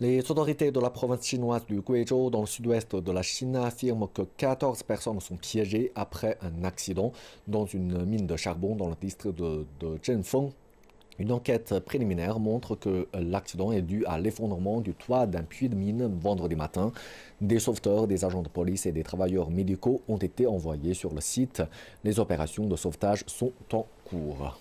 Les autorités de la province chinoise du Guizhou, dans le sud-ouest de la Chine, affirment que 14 personnes sont piégées après un accident dans une mine de charbon dans le district de, de Zhenfeng. Une enquête préliminaire montre que l'accident est dû à l'effondrement du toit d'un puits de mine vendredi matin. Des sauveteurs, des agents de police et des travailleurs médicaux ont été envoyés sur le site. Les opérations de sauvetage sont en cours.